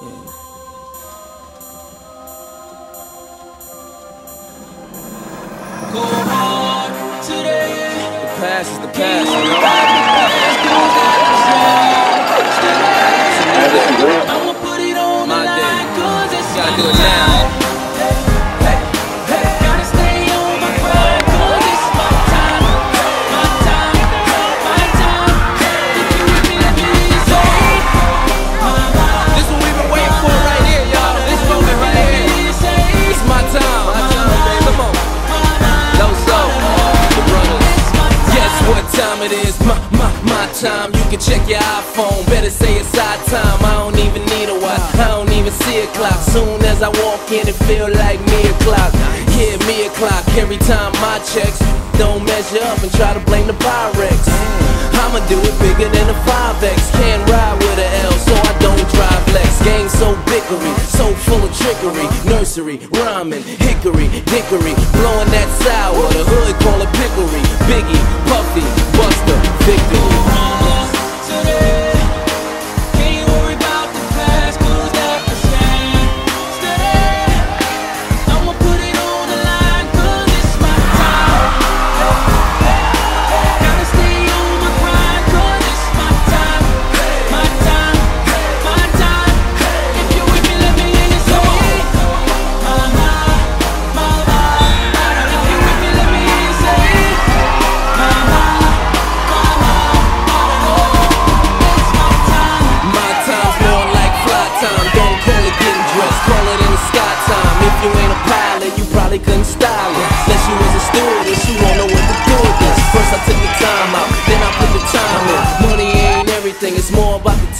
Mm. Go on today. The past is the past. time, you can check your iPhone. Better say it's our time. I don't even need a watch. I don't even see a clock. Soon as I walk in, it feel like me o'clock. Yeah, me o'clock. Every time my checks don't measure up and try to blame the Pyrex. I'ma do it bigger than a 5X. Can't ride with a L, so I don't drive Lex. Gang so bickery, so full of trickery. Nursery, rhyming, hickory, dickory, blowing that sour.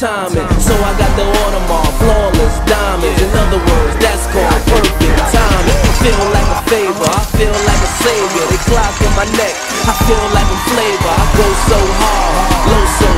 timing. So I got the Audemars, flawless diamonds. In other words, that's called perfect timing. I feel like a favor, I feel like a savior. They clock in my neck, I feel like a flavor. I go so hard, low so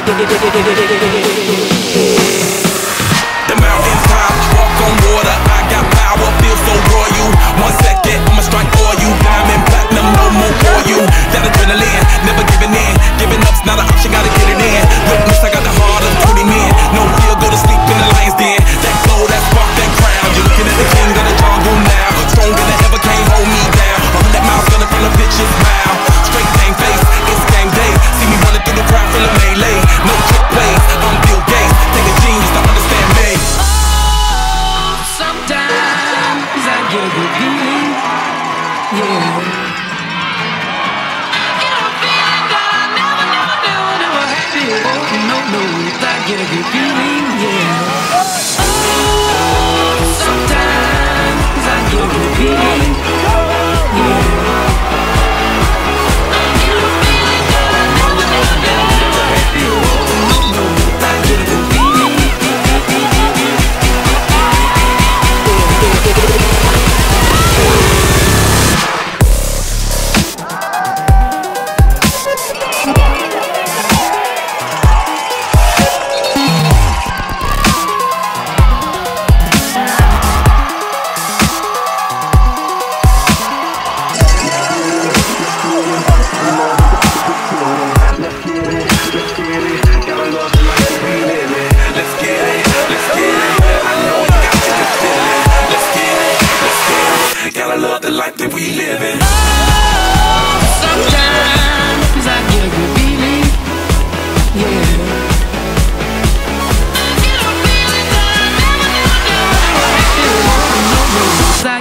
Thank you. Get a good feeling,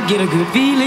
get a good feeling.